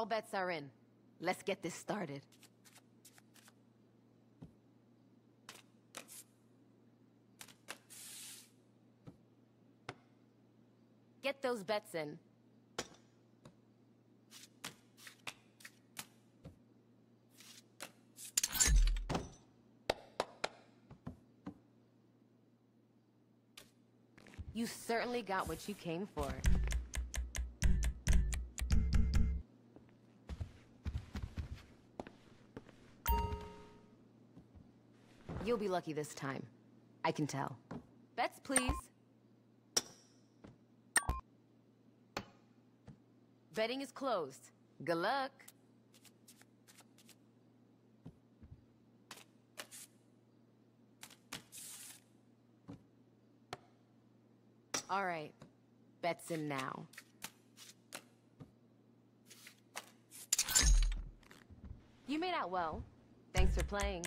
All bets are in. Let's get this started. Get those bets in. You certainly got what you came for. You'll be lucky this time. I can tell. Bets, please. Betting is closed. Good luck. All right. Bets in now. You made out well. Thanks for playing.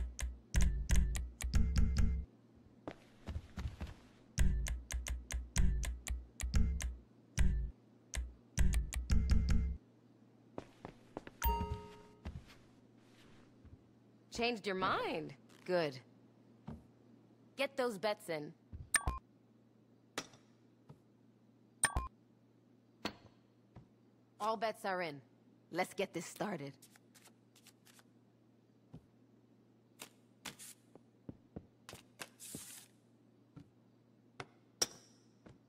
Changed your mind. Good. Get those bets in. All bets are in. Let's get this started.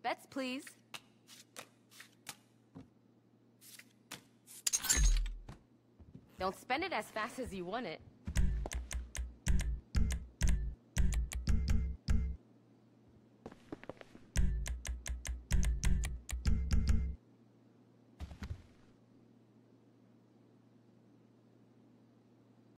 Bets, please. Don't spend it as fast as you want it.